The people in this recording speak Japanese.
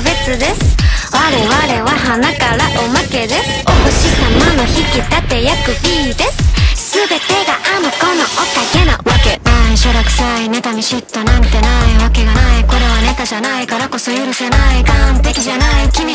別です。我々は花からおまけです。お星様の引き立て役 B です。全てがあの子のおかげなわけ。ないしょらくさい妬み嫉妬なんてないわけがない。これはネタじゃないからこそ許せない。完璧じゃない。君